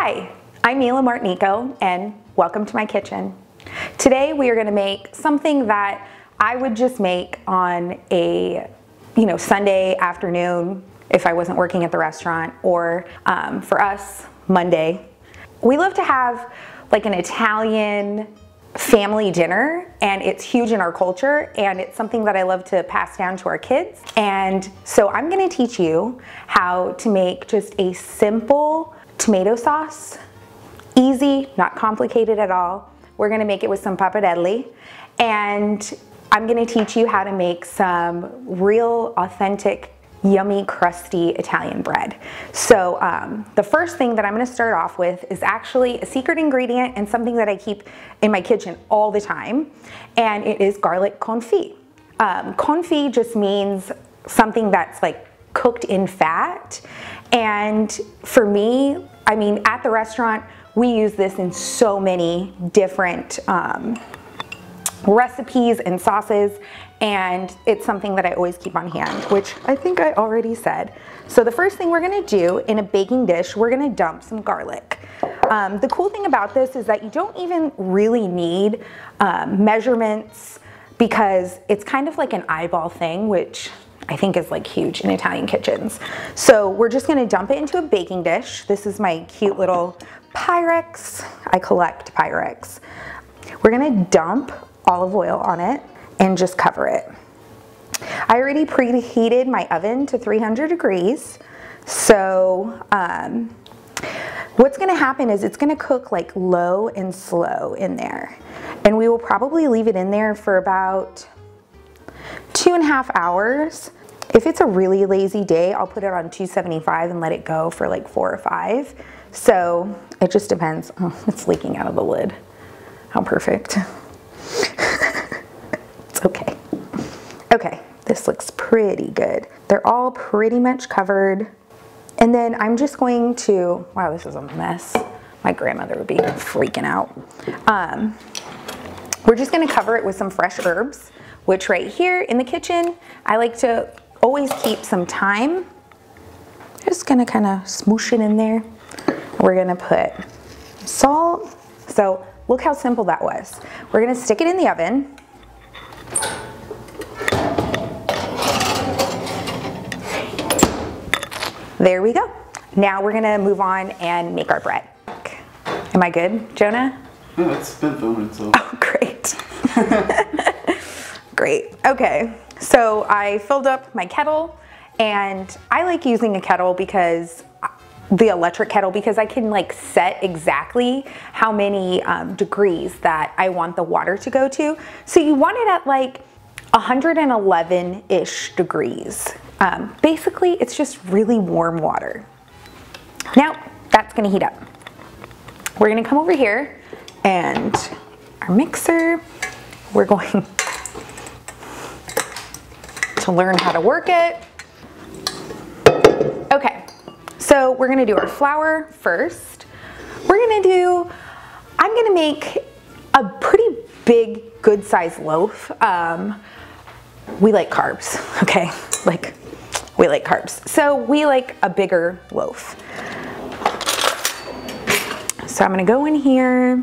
Hi, I'm Mila Martinico and welcome to my kitchen. Today we are gonna make something that I would just make on a you know, Sunday afternoon if I wasn't working at the restaurant or um, for us, Monday. We love to have like an Italian family dinner and it's huge in our culture and it's something that I love to pass down to our kids. And so I'm gonna teach you how to make just a simple tomato sauce, easy, not complicated at all. We're gonna make it with some pappardelle and I'm gonna teach you how to make some real authentic yummy, crusty Italian bread. So um, the first thing that I'm gonna start off with is actually a secret ingredient and something that I keep in my kitchen all the time, and it is garlic confit. Um, confit just means something that's like cooked in fat, and for me, I mean, at the restaurant, we use this in so many different um, recipes and sauces and it's something that I always keep on hand, which I think I already said. So the first thing we're gonna do in a baking dish, we're gonna dump some garlic. Um, the cool thing about this is that you don't even really need um, measurements because it's kind of like an eyeball thing, which I think is like huge in Italian kitchens. So we're just gonna dump it into a baking dish. This is my cute little Pyrex. I collect Pyrex. We're gonna dump olive oil on it and just cover it. I already preheated my oven to 300 degrees. So um, what's gonna happen is it's gonna cook like low and slow in there. And we will probably leave it in there for about two and a half hours. If it's a really lazy day, I'll put it on 275 and let it go for like four or five. So it just depends. Oh, it's leaking out of the lid. How perfect. it's okay. Okay, this looks pretty good. They're all pretty much covered. And then I'm just going to, wow, this is a mess. My grandmother would be freaking out. Um, we're just gonna cover it with some fresh herbs, which right here in the kitchen, I like to always keep some thyme. Just gonna kind of smoosh it in there. We're gonna put salt. So look how simple that was. We're gonna stick it in the oven. There we go. Now we're gonna move on and make our bread. Am I good, Jonah? Yeah, it's been filming, so. Oh, great. great. Okay, so I filled up my kettle and I like using a kettle because the electric kettle because I can like set exactly how many um, degrees that I want the water to go to. So you want it at like 111-ish degrees. Um, basically, it's just really warm water. Now, that's gonna heat up. We're gonna come over here and our mixer, we're going to learn how to work it. Okay, so we're gonna do our flour first. We're gonna do, I'm gonna make a pretty big, good sized loaf. Um, we like carbs, okay? Like, we like carbs. So we like a bigger loaf. So I'm gonna go in here,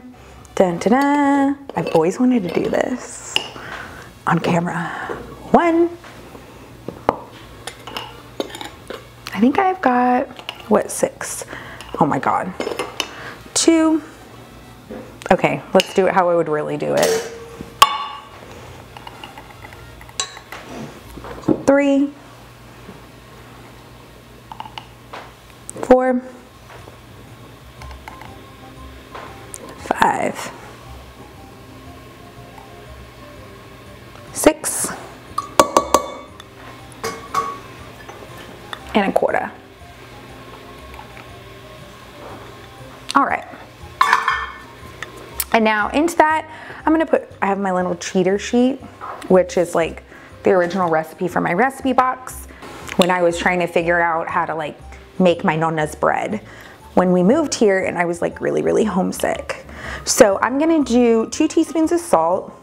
dun, dun, dun. I've always wanted to do this on camera. One, I think I've got, what, six? Oh my God. Two, okay, let's do it how I would really do it. Three, four, five, six, and a quarter. All right. And now into that, I'm gonna put, I have my little cheater sheet, which is like the original recipe for my recipe box when I was trying to figure out how to like make my nonna's bread when we moved here and I was like really, really homesick. So I'm gonna do two teaspoons of salt.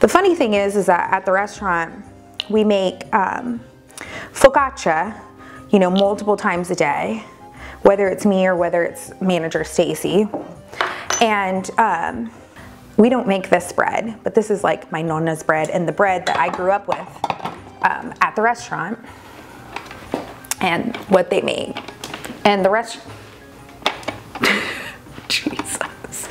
The funny thing is, is that at the restaurant, we make um, focaccia, you know, multiple times a day. whether it's me or whether it's manager Stacy. And um, we don't make this bread, but this is like my nonna's bread and the bread that I grew up with um, at the restaurant and what they made. And the rest, Jesus.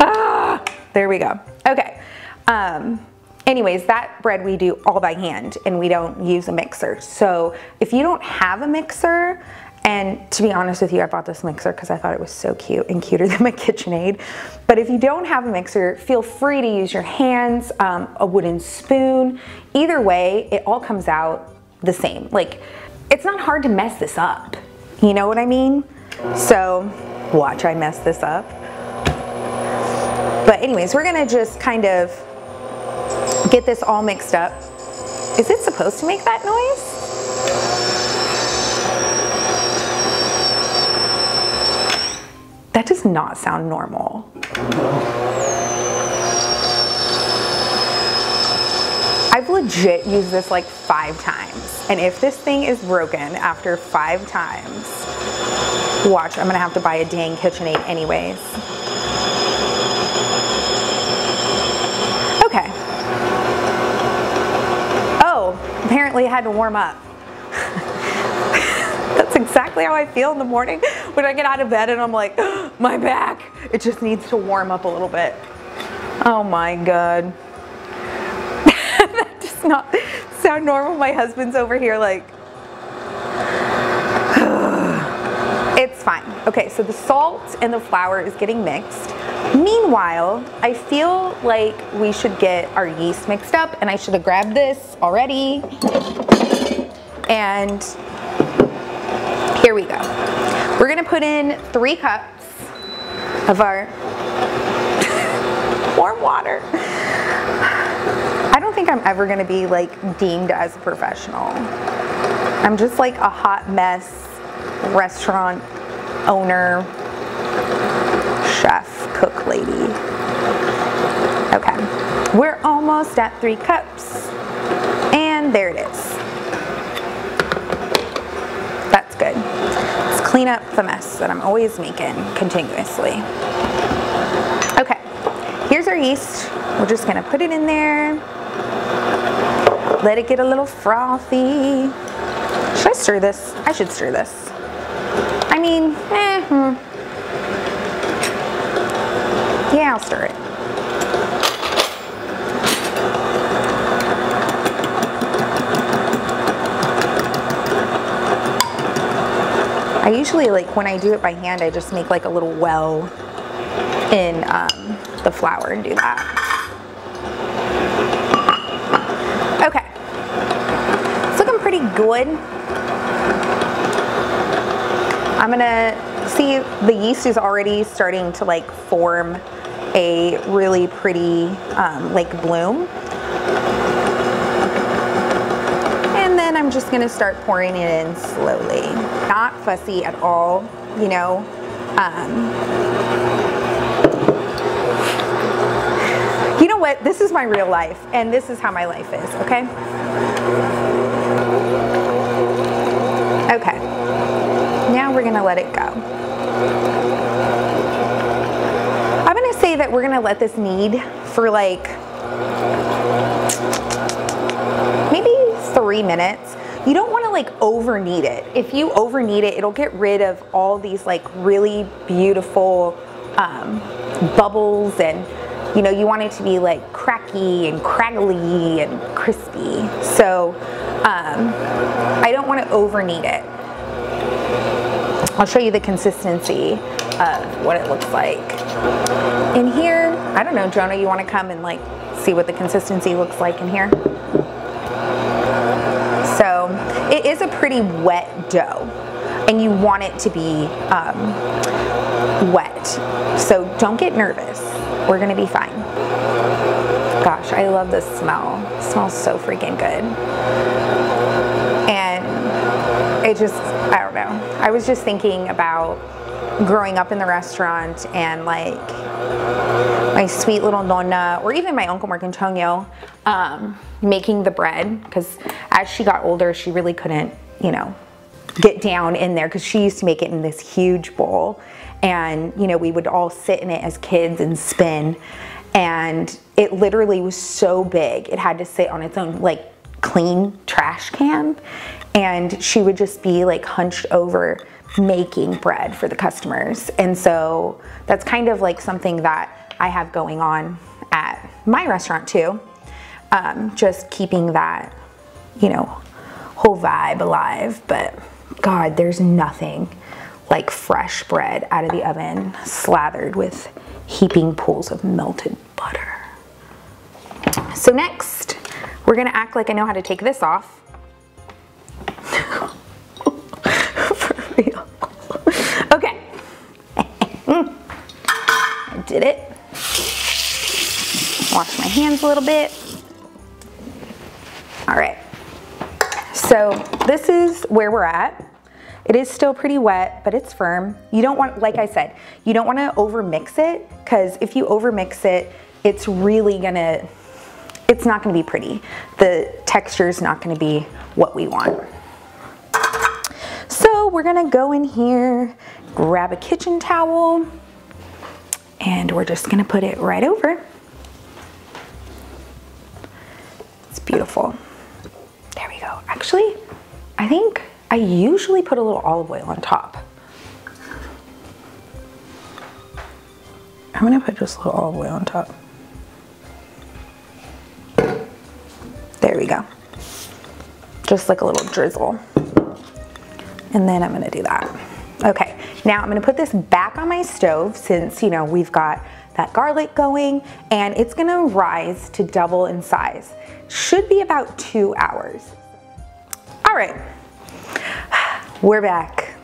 Ah, there we go. Okay. Um, anyways, that bread we do all by hand and we don't use a mixer. So if you don't have a mixer, and to be honest with you, I bought this mixer because I thought it was so cute and cuter than my KitchenAid. But if you don't have a mixer, feel free to use your hands, um, a wooden spoon. Either way, it all comes out the same. Like, it's not hard to mess this up. You know what I mean? So, watch I mess this up. But anyways, we're gonna just kind of get this all mixed up. Is it supposed to make that noise? That does not sound normal. I've legit used this like five times. And if this thing is broken after five times, watch, I'm gonna have to buy a dang KitchenAid anyways. Okay. Oh, apparently had to warm up. That's exactly how I feel in the morning when I get out of bed and I'm like, my back, it just needs to warm up a little bit. Oh my God. that does not sound normal. My husband's over here like, it's fine. Okay, so the salt and the flour is getting mixed. Meanwhile, I feel like we should get our yeast mixed up and I should have grabbed this already. And here we go. We're gonna put in three cups of our warm water. I don't think I'm ever gonna be like deemed as a professional. I'm just like a hot mess restaurant owner, cook lady. Okay, we're almost at three cups and there it is. That's good. Let's clean up the mess that I'm always making continuously. Okay, here's our yeast. We're just gonna put it in there. Let it get a little frothy. Should I stir this? I should stir this. I mean, eh, hmm. Yeah, I'll stir it. I usually like when I do it by hand, I just make like a little well in um, the flour and do that. Okay, it's looking pretty good. I'm gonna see the yeast is already starting to like form a really pretty um, like bloom. And then I'm just gonna start pouring it in slowly. Not fussy at all, you know. Um, you know what? This is my real life, and this is how my life is, okay? Okay. We're gonna let this knead for like maybe three minutes. You don't wanna like over knead it. If you over knead it, it'll get rid of all these like really beautiful um, bubbles and you know, you want it to be like cracky and craggly and crispy. So um, I don't wanna over knead it. I'll show you the consistency of what it looks like. In here, I don't know, Jonah, you wanna come and like see what the consistency looks like in here? So it is a pretty wet dough and you want it to be um, wet. So don't get nervous. We're gonna be fine. Gosh, I love the smell. It smells so freaking good. And it just, I don't know. I was just thinking about growing up in the restaurant and like my sweet little nonna or even my uncle Marcantonio um, making the bread because as she got older she really couldn't you know get down in there because she used to make it in this huge bowl. And, you know, we would all sit in it as kids and spin. And it literally was so big, it had to sit on its own, like, clean trash can. And she would just be like hunched over making bread for the customers. And so that's kind of like something that I have going on at my restaurant too. Um, just keeping that, you know, whole vibe alive. But God, there's nothing like fresh bread out of the oven slathered with heaping pools of melted butter. So next, we're gonna act like I know how to take this off. Real. Okay. I did it. Wash my hands a little bit. All right. So this is where we're at. It is still pretty wet, but it's firm. You don't want, like I said, you don't wanna over mix it because if you over mix it, it's really gonna, it's not gonna be pretty. The texture is not gonna be what we want. So we're gonna go in here, grab a kitchen towel, and we're just gonna put it right over. It's beautiful. There we go. Actually, I think I usually put a little olive oil on top. I'm gonna put just a little olive oil on top. There we go. Just like a little drizzle. And then I'm gonna do that. Okay, now I'm gonna put this back on my stove since, you know, we've got that garlic going and it's gonna rise to double in size. Should be about two hours. All right, we're back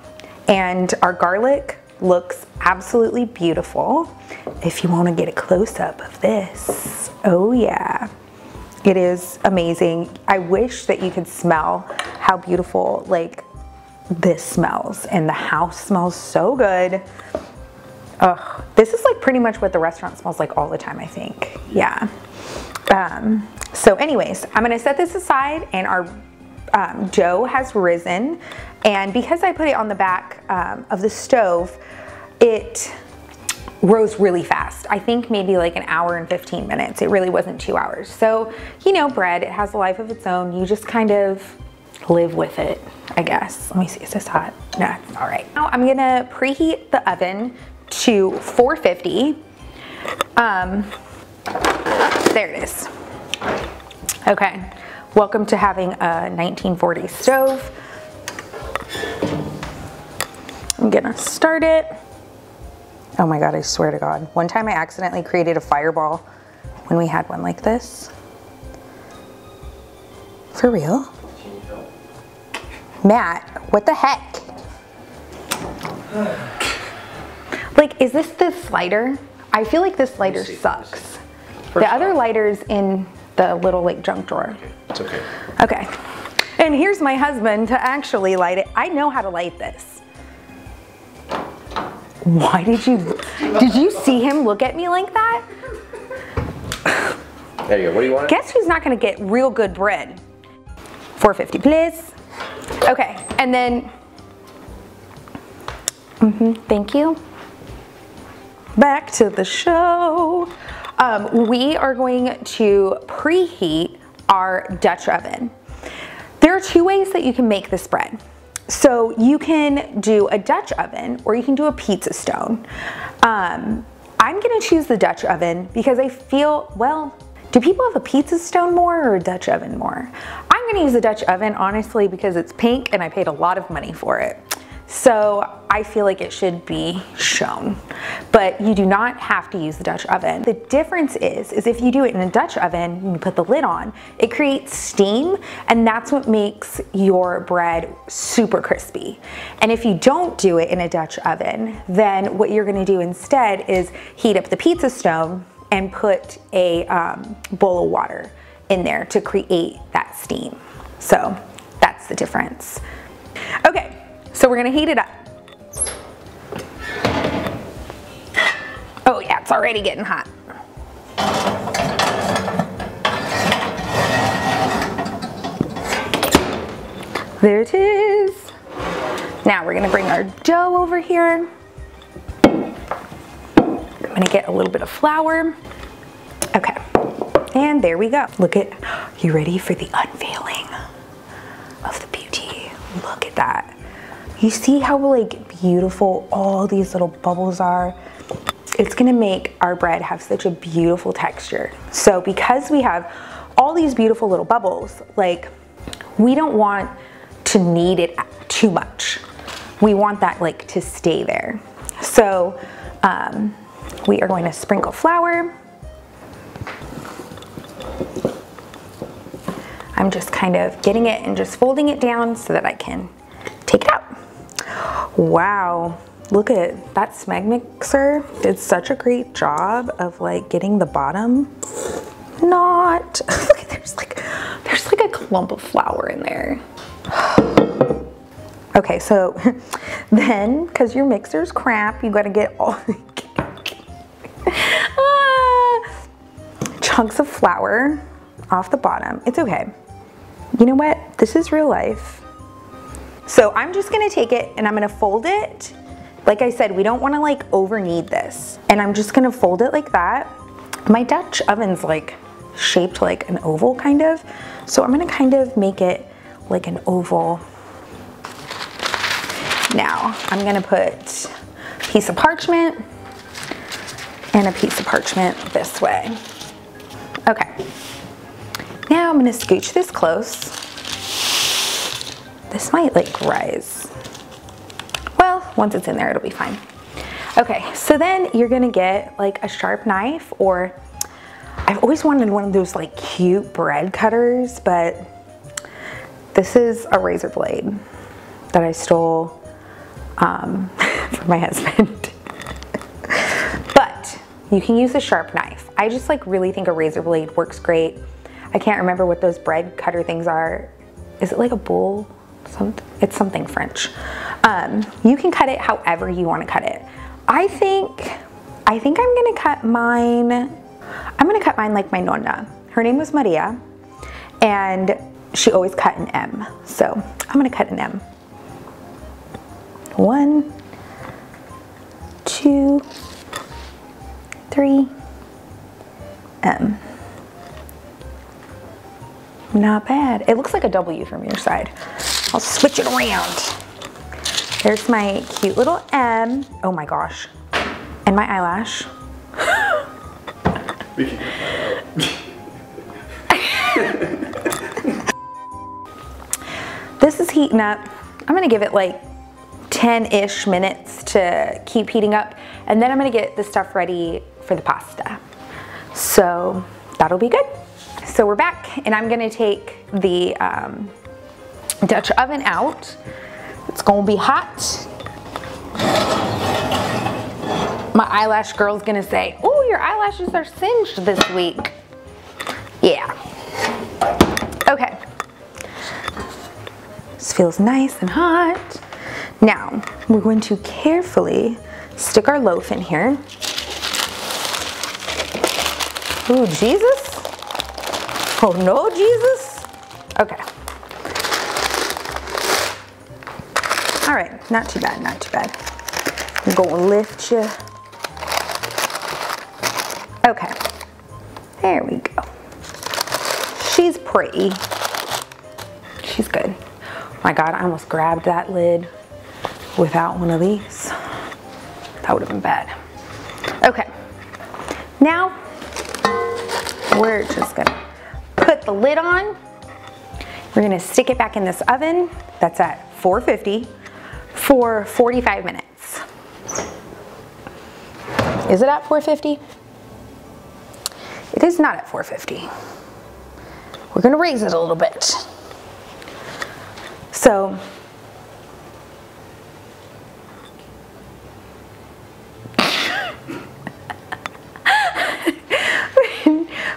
and our garlic looks absolutely beautiful. If you wanna get a close up of this, oh yeah. It is amazing. I wish that you could smell how beautiful like this smells and the house smells so good. Ugh, this is like pretty much what the restaurant smells like all the time, I think. Yeah. Um, so anyways, I'm gonna set this aside and our um, dough has risen. And because I put it on the back um, of the stove, it rose really fast. I think maybe like an hour and 15 minutes. It really wasn't two hours. So, you know, bread, it has a life of its own. You just kind of live with it, I guess. Let me see, is this hot? No, all right. Now I'm gonna preheat the oven to 450. Um, there it is. Okay, welcome to having a 1940 stove. I'm gonna start it. Oh my God, I swear to God. One time I accidentally created a fireball when we had one like this. For real? Matt, what the heck? Like, is this the slider? I feel like this lighter sucks. The other lighter's in the little like junk drawer. It's okay. Okay. And here's my husband to actually light it. I know how to light this. Why did you, did you see him look at me like that? There you go. What do you want? Guess who's not gonna get real good bread? 450 please. Okay, and then, mm -hmm, thank you. Back to the show. Um, we are going to preheat our Dutch oven. There are two ways that you can make this bread. So you can do a Dutch oven or you can do a pizza stone. Um, I'm gonna choose the Dutch oven because I feel, well, do people have a pizza stone more or a Dutch oven more? I'm gonna use the Dutch oven honestly because it's pink and I paid a lot of money for it. So I feel like it should be shown, but you do not have to use the Dutch oven. The difference is, is if you do it in a Dutch oven, you put the lid on, it creates steam and that's what makes your bread super crispy. And if you don't do it in a Dutch oven, then what you're gonna do instead is heat up the pizza stone and put a um, bowl of water in there to create that steam. So that's the difference. Okay, so we're gonna heat it up. Oh yeah, it's already getting hot. There it is. Now we're gonna bring our dough over here. I'm gonna get a little bit of flour. Okay, and there we go. Look at, you ready for the unveiling of the beauty? Look at that. You see how like beautiful all these little bubbles are? It's gonna make our bread have such a beautiful texture. So because we have all these beautiful little bubbles, like we don't want to knead it too much. We want that like to stay there. So um, we are going to sprinkle flour. I'm just kind of getting it and just folding it down so that I can take it out. Wow, look at that Smeg mixer did such a great job of like getting the bottom not. look there's like there's like a clump of flour in there. okay, so then because your mixer's crap, you gotta get all ah, chunks of flour off the bottom. It's okay. You know what? This is real life. So I'm just gonna take it and I'm gonna fold it. Like I said, we don't wanna like over knead this. And I'm just gonna fold it like that. My Dutch oven's like shaped like an oval kind of. So I'm gonna kind of make it like an oval. Now I'm gonna put a piece of parchment and a piece of parchment this way. Okay. Now I'm gonna scooch this close this might like rise. Well, once it's in there, it'll be fine. Okay, so then you're gonna get like a sharp knife or I've always wanted one of those like cute bread cutters, but this is a razor blade that I stole um, from my husband. but you can use a sharp knife. I just like really think a razor blade works great. I can't remember what those bread cutter things are. Is it like a bull some, it's something French. Um, you can cut it however you want to cut it. I think, I think I'm gonna cut mine, I'm gonna cut mine like my nonna. Her name was Maria, and she always cut an M. So I'm gonna cut an M. One, two, three, M. Not bad. It looks like a W from your side. I'll switch it around. There's my cute little M. Oh my gosh. And my eyelash. this is heating up. I'm gonna give it like 10-ish minutes to keep heating up. And then I'm gonna get the stuff ready for the pasta. So that'll be good. So we're back and I'm gonna take the um, Dutch oven out. It's gonna be hot. My eyelash girl's gonna say, oh, your eyelashes are singed this week. Yeah. Okay. This feels nice and hot. Now, we're going to carefully stick our loaf in here. Ooh, Jesus. Oh no, Jesus. Okay. All right, not too bad, not too bad. I'm gonna lift you. Okay, there we go. She's pretty. She's good. My God, I almost grabbed that lid without one of these. That would have been bad. Okay, now we're just gonna the lid on. We're gonna stick it back in this oven that's at 450 for 45 minutes. Is it at 450? It is not at 450. We're gonna raise it a little bit. So,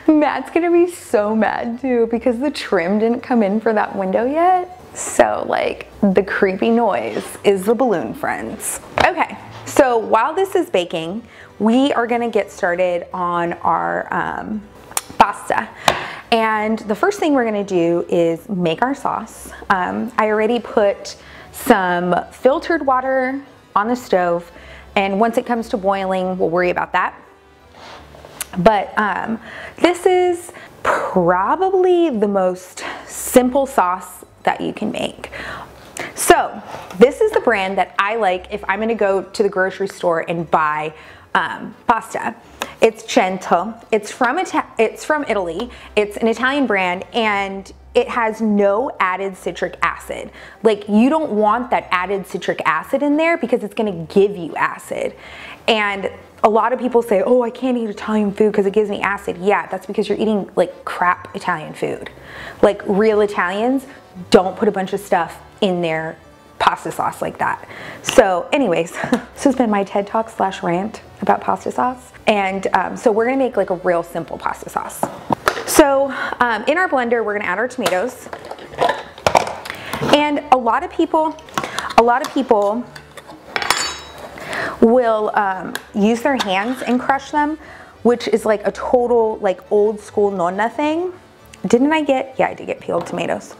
Matt's gonna be so mad too because the trim didn't come in for that window yet. So like the creepy noise is the balloon friends. Okay, so while this is baking, we are gonna get started on our um, pasta. And the first thing we're gonna do is make our sauce. Um, I already put some filtered water on the stove. And once it comes to boiling, we'll worry about that. But um, this is probably the most simple sauce that you can make. So this is the brand that I like if I'm gonna go to the grocery store and buy um, pasta. It's Cento. It's from Ita it's from Italy. It's an Italian brand and it has no added citric acid. Like you don't want that added citric acid in there because it's gonna give you acid. And a lot of people say, oh, I can't eat Italian food because it gives me acid. Yeah, that's because you're eating like crap Italian food. Like real Italians don't put a bunch of stuff in their pasta sauce like that. So anyways, this has been my TED Talk slash rant about pasta sauce. And um, so we're gonna make like a real simple pasta sauce. So um, in our blender, we're gonna add our tomatoes. And a lot of people, a lot of people will um, use their hands and crush them, which is like a total like old school nonna thing. Didn't I get, yeah, I did get peeled tomatoes.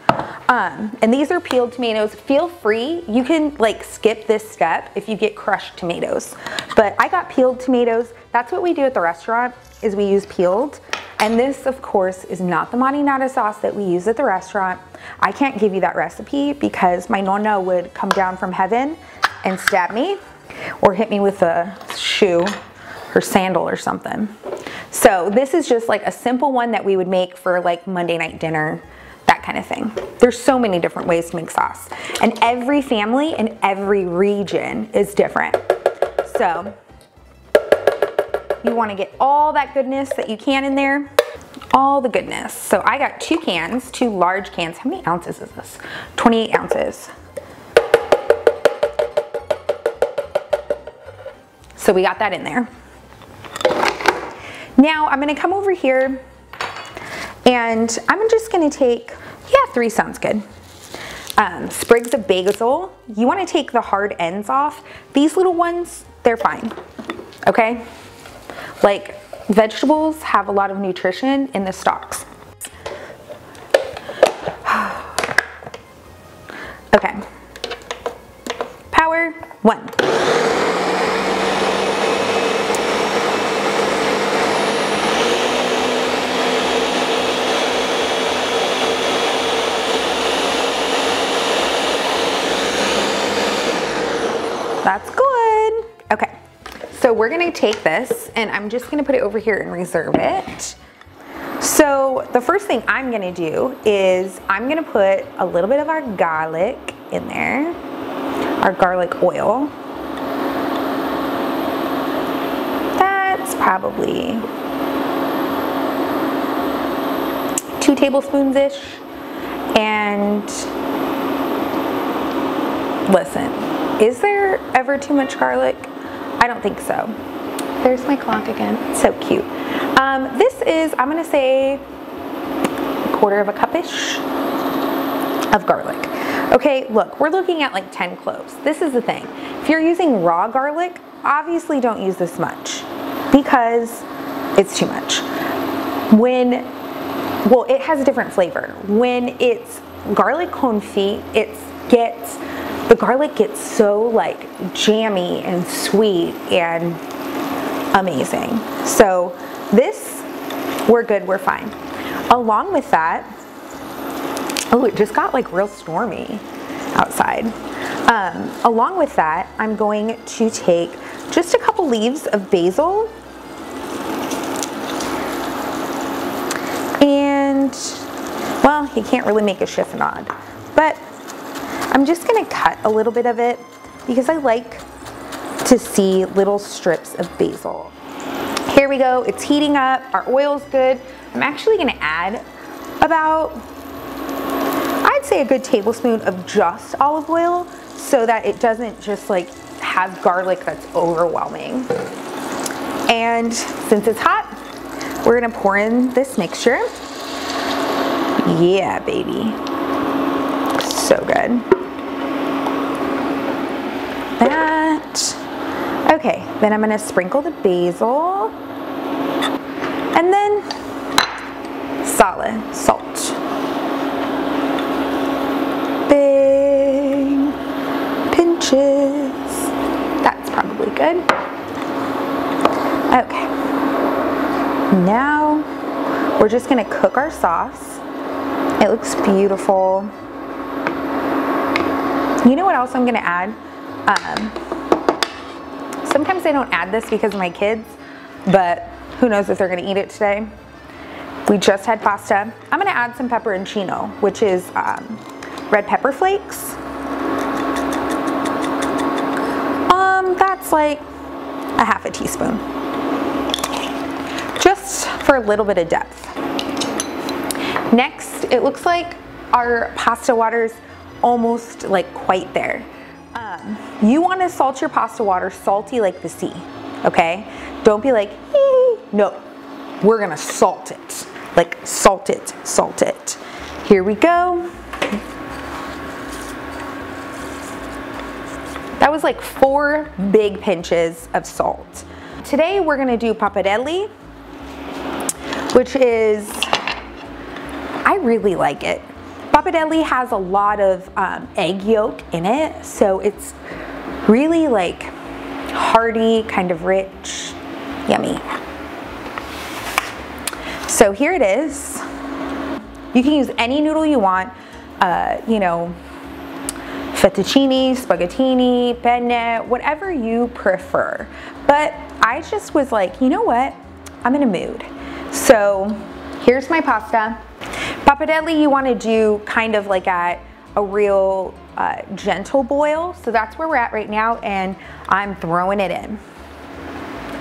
Um, and these are peeled tomatoes. Feel free, you can like skip this step if you get crushed tomatoes. But I got peeled tomatoes. That's what we do at the restaurant is we use peeled. And this, of course, is not the marinara sauce that we use at the restaurant. I can't give you that recipe because my nonna would come down from heaven and stab me or hit me with a shoe or sandal or something. So this is just like a simple one that we would make for like Monday night dinner, that kind of thing. There's so many different ways to make sauce. And every family and every region is different. So you wanna get all that goodness that you can in there, all the goodness. So I got two cans, two large cans. How many ounces is this? 28 ounces. So we got that in there. Now I'm gonna come over here and I'm just gonna take, yeah, three sounds good. Um, sprigs of basil. You wanna take the hard ends off. These little ones, they're fine, okay? Like vegetables have a lot of nutrition in the stalks. okay. Power, one. That's good. Okay, so we're gonna take this and I'm just gonna put it over here and reserve it. So the first thing I'm gonna do is I'm gonna put a little bit of our garlic in there, our garlic oil. That's probably two tablespoons-ish. And listen, is there ever too much garlic? I don't think so. There's my clock again. So cute. Um, this is, I'm gonna say, a quarter of a cup-ish of garlic. Okay, look, we're looking at like 10 cloves. This is the thing. If you're using raw garlic, obviously don't use this much because it's too much. When, well, it has a different flavor. When it's garlic confit, it gets the garlic gets so like jammy and sweet and amazing. So this, we're good, we're fine. Along with that, oh, it just got like real stormy outside. Um, along with that, I'm going to take just a couple leaves of basil and well, you can't really make a chiffonade, but I'm just gonna cut a little bit of it because I like to see little strips of basil. Here we go, it's heating up, our oil's good. I'm actually gonna add about, I'd say a good tablespoon of just olive oil so that it doesn't just like have garlic that's overwhelming. And since it's hot, we're gonna pour in this mixture. Yeah, baby. So good. that. Okay, then I'm gonna sprinkle the basil. And then solid salt. Big. inches. That's probably good. Okay. Now we're just gonna cook our sauce. It looks beautiful. You know what else I'm gonna add? Um, sometimes I don't add this because of my kids, but who knows if they're gonna eat it today. We just had pasta. I'm gonna add some pepperoncino, which is um, red pepper flakes. Um, that's like a half a teaspoon. Just for a little bit of depth. Next, it looks like our pasta water's almost like quite there. You wanna salt your pasta water salty like the sea, okay? Don't be like, no, we're gonna salt it. Like salt it, salt it. Here we go. That was like four big pinches of salt. Today we're gonna do pappardelle, which is, I really like it. Pappardelle has a lot of um, egg yolk in it, so it's really like hearty, kind of rich, yummy. So here it is. You can use any noodle you want, uh, you know, fettuccine, spaghettini, penne, whatever you prefer. But I just was like, you know what? I'm in a mood. So here's my pasta. Pappardelle you want to do kind of like at a real uh, gentle boil. So that's where we're at right now and I'm throwing it in.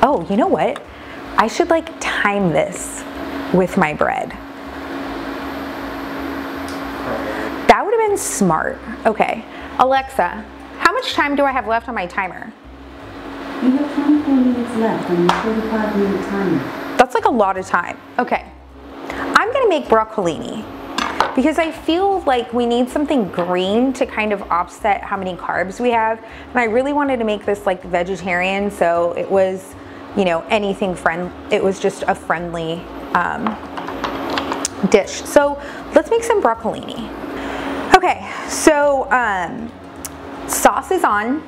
Oh, you know what? I should like time this with my bread. That would have been smart. Okay. Alexa, how much time do I have left on my timer? You have 24 minutes left on your 45 minute timer. That's like a lot of time. Okay. I'm gonna make broccolini because I feel like we need something green to kind of offset how many carbs we have. And I really wanted to make this like vegetarian, so it was, you know, anything friend. It was just a friendly um, dish. So let's make some broccolini. Okay, so um, sauce is on.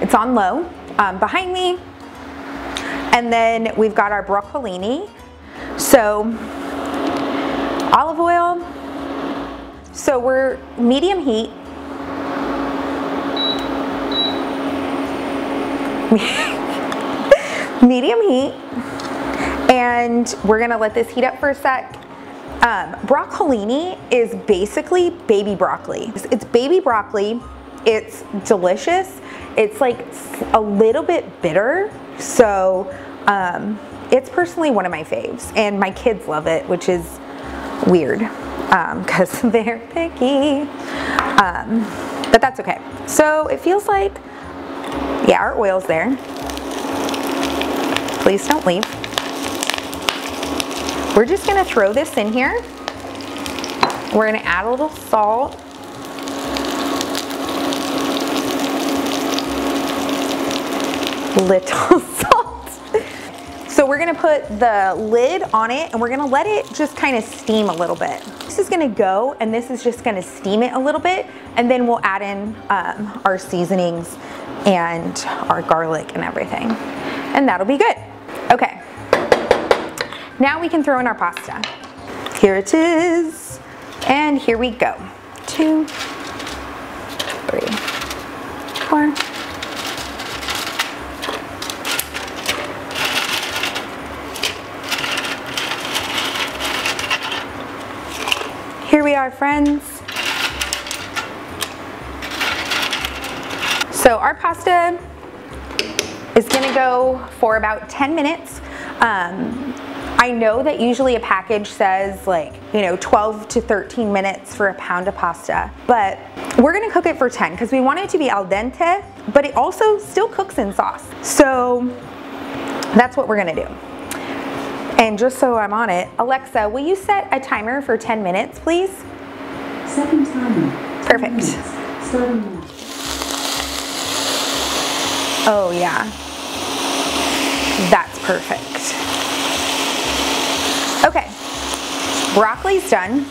It's on low um, behind me. And then we've got our broccolini. So olive oil. So we're medium heat. medium heat. And we're gonna let this heat up for a sec. Um, broccolini is basically baby broccoli. It's baby broccoli. It's delicious. It's like a little bit bitter. So um, it's personally one of my faves. And my kids love it, which is weird because um, they're picky. Um, but that's okay. So it feels like, yeah, our oil's there. Please don't leave. We're just gonna throw this in here. We're gonna add a little salt. Little we're gonna put the lid on it and we're gonna let it just kind of steam a little bit. This is gonna go and this is just gonna steam it a little bit and then we'll add in um, our seasonings and our garlic and everything. And that'll be good. Okay. Now we can throw in our pasta. Here it is. And here we go. Two, three, four. Here we are, friends. So our pasta is gonna go for about 10 minutes. Um, I know that usually a package says like, you know, 12 to 13 minutes for a pound of pasta, but we're gonna cook it for 10 because we want it to be al dente, but it also still cooks in sauce. So that's what we're gonna do. And just so I'm on it, Alexa, will you set a timer for 10 minutes, please? Second timer. Perfect. Starting now. Oh yeah. That's perfect. Okay, broccoli's done.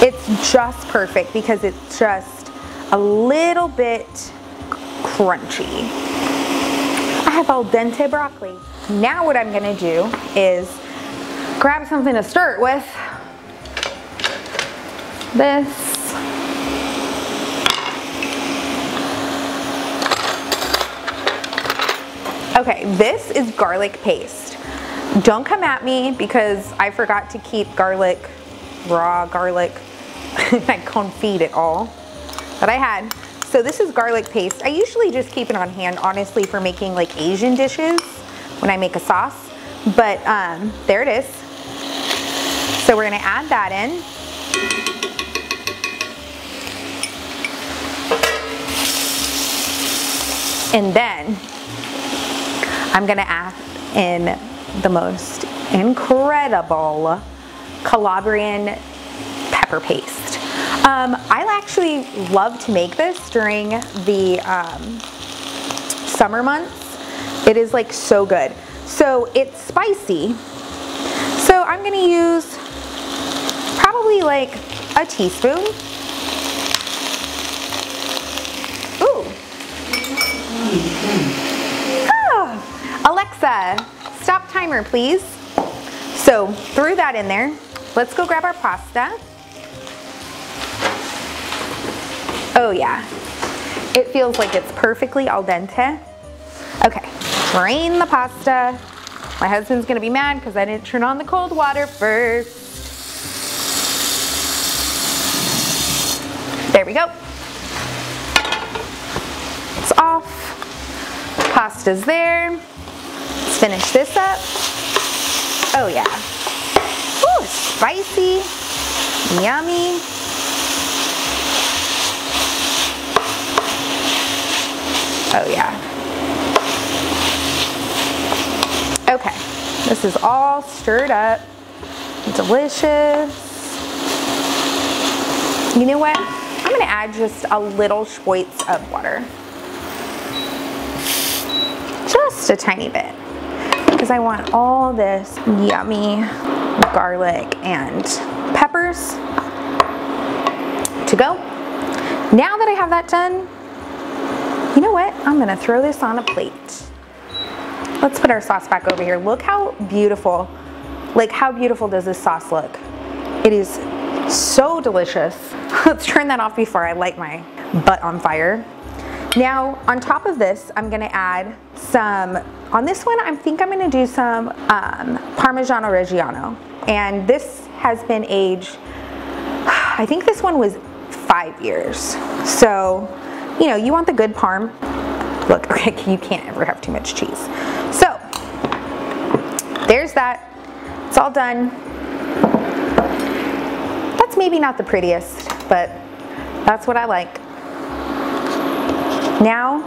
It's just perfect because it's just a little bit crunchy. Have al dente broccoli. Now what I'm gonna do is grab something to stir it with. This. Okay, this is garlic paste. Don't come at me because I forgot to keep garlic, raw garlic. I confit it all that I had. So this is garlic paste. I usually just keep it on hand, honestly, for making like Asian dishes when I make a sauce. But um, there it is. So we're gonna add that in. And then I'm gonna add in the most incredible Calabrian pepper paste. Um, I actually love to make this during the um, summer months. It is like so good. So it's spicy. So I'm gonna use probably like a teaspoon. Ooh. Ah, Alexa, stop timer please. So threw that in there. Let's go grab our pasta. Oh yeah, it feels like it's perfectly al dente. Okay, drain the pasta. My husband's gonna be mad because I didn't turn on the cold water first. There we go. It's off. Pasta's there. Let's finish this up. Oh yeah. Ooh, spicy, yummy. Oh yeah. Okay, this is all stirred up, delicious. You know what? I'm gonna add just a little schweitz of water. Just a tiny bit, because I want all this yummy garlic and peppers to go. Now that I have that done, you know what? I'm gonna throw this on a plate. Let's put our sauce back over here. Look how beautiful, like how beautiful does this sauce look? It is so delicious. Let's turn that off before I light my butt on fire. Now, on top of this, I'm gonna add some, on this one, I think I'm gonna do some um, Parmigiano Reggiano. And this has been aged, I think this one was five years. So you know, you want the good parm. Look, okay, you can't ever have too much cheese. So, there's that. It's all done. That's maybe not the prettiest, but that's what I like. Now,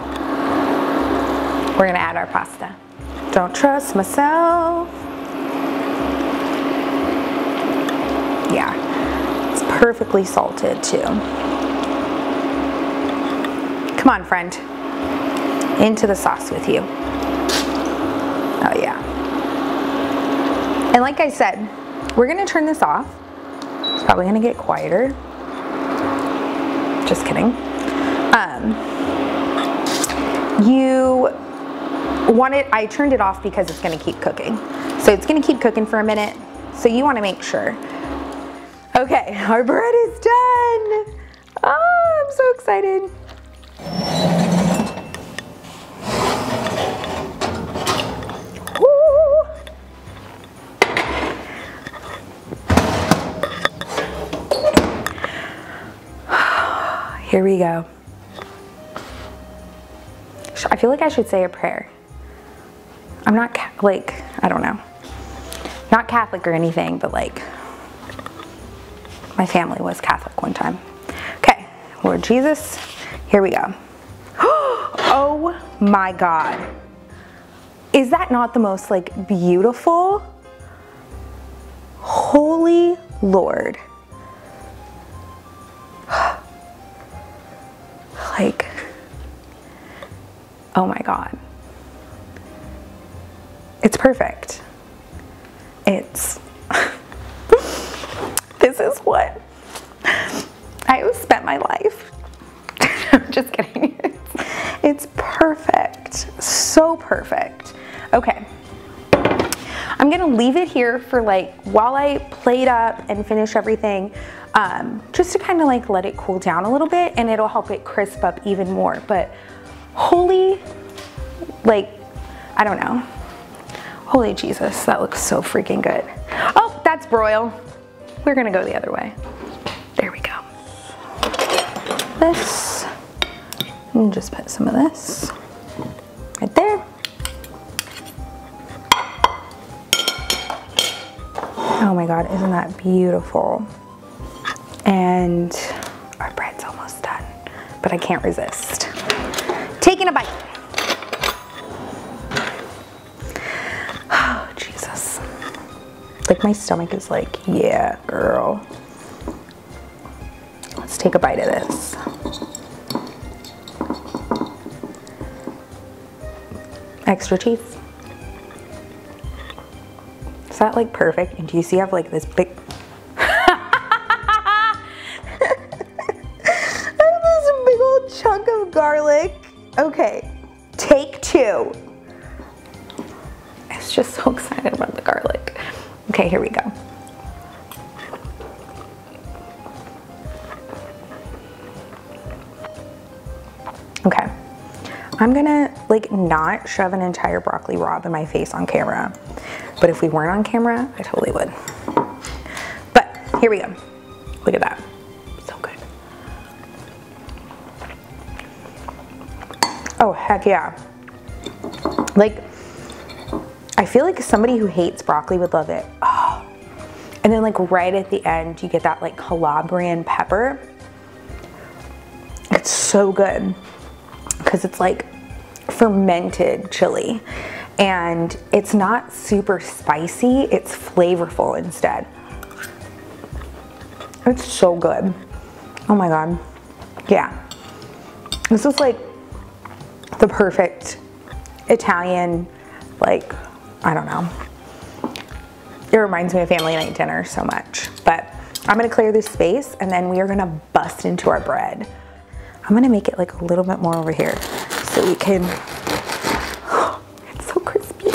we're gonna add our pasta. Don't trust myself. Yeah, it's perfectly salted too. Come on, friend. Into the sauce with you. Oh, yeah. And like I said, we're gonna turn this off. It's probably gonna get quieter. Just kidding. Um, you want it, I turned it off because it's gonna keep cooking. So it's gonna keep cooking for a minute. So you wanna make sure. Okay, our bread is done. Oh, I'm so excited. Here we go. I feel like I should say a prayer. I'm not like, I don't know. Not Catholic or anything, but like, my family was Catholic one time. Okay, Lord Jesus, here we go. Oh my God. Is that not the most like beautiful? Holy Lord. Oh my God. It's perfect. It's, this is what I have spent my life. I'm Just kidding. It's, perfect. So perfect. Okay. I'm gonna leave it here for like, while I plate up and finish everything, um, just to kind of like let it cool down a little bit and it'll help it crisp up even more. But holy, like, I don't know. Holy Jesus, that looks so freaking good. Oh, that's broil. We're gonna go the other way. There we go. This, and just put some of this right there. Oh my God, isn't that beautiful? And our bread's almost done, but I can't resist. Taking a bite. Oh, Jesus. Like my stomach is like, yeah, girl. Let's take a bite of this. Extra cheese. Is that like perfect? And do you see I have like this big Okay, here we go. Okay, I'm gonna like not shove an entire broccoli rabe in my face on camera, but if we weren't on camera, I totally would. But here we go. Look at that, so good. Oh, heck yeah. Like, feel like somebody who hates broccoli would love it. Oh. And then like right at the end, you get that like Calabrian pepper. It's so good because it's like fermented chili and it's not super spicy, it's flavorful instead. It's so good. Oh my God. Yeah. This is like the perfect Italian, like, I don't know. It reminds me of family night dinner so much. But I'm gonna clear this space and then we are gonna bust into our bread. I'm gonna make it like a little bit more over here so we can, it's so crispy.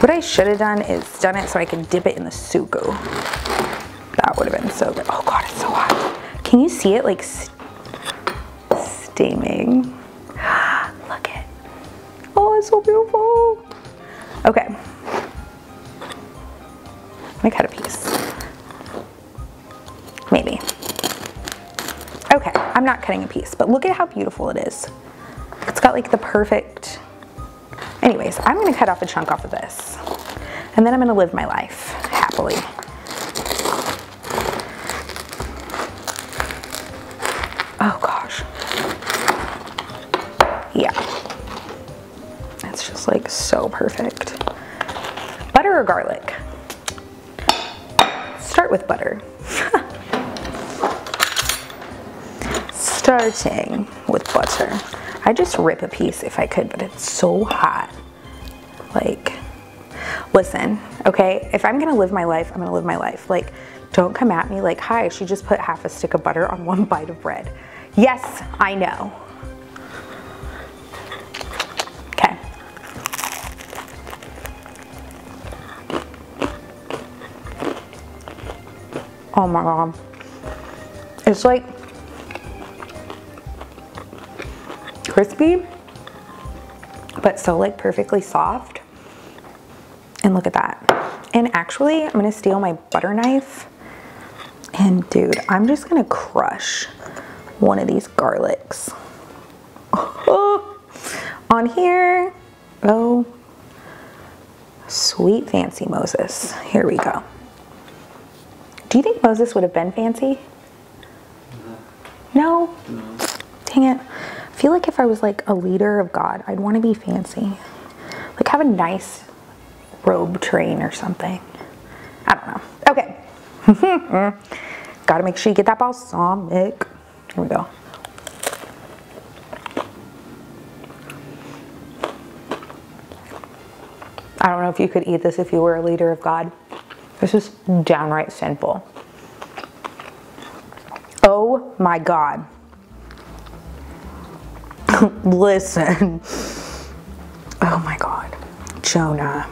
What I should have done is done it so I could dip it in the sugo. That would have been so good. Oh God, it's so hot. Can you see it like st steaming? It's so beautiful. Okay. I cut a piece. Maybe. Okay, I'm not cutting a piece, but look at how beautiful it is. It's got like the perfect, anyways, I'm gonna cut off a chunk off of this. And then I'm gonna live my life happily. Perfect. Butter or garlic? Start with butter. Starting with butter. I just rip a piece if I could, but it's so hot. Like, listen, okay? If I'm gonna live my life, I'm gonna live my life. Like, don't come at me like, hi, she just put half a stick of butter on one bite of bread. Yes, I know. Oh my God. It's like crispy, but so like perfectly soft. And look at that. And actually, I'm gonna steal my butter knife. And dude, I'm just gonna crush one of these garlics. on here. Oh, sweet fancy Moses. Here we go. Do you think Moses would have been fancy? No? no? Dang it. I feel like if I was like a leader of God, I'd want to be fancy. Like have a nice robe train or something. I don't know. Okay. Gotta make sure you get that balsamic. Here we go. I don't know if you could eat this if you were a leader of God. This is downright simple. Oh my God. Listen. Oh my God. Jonah.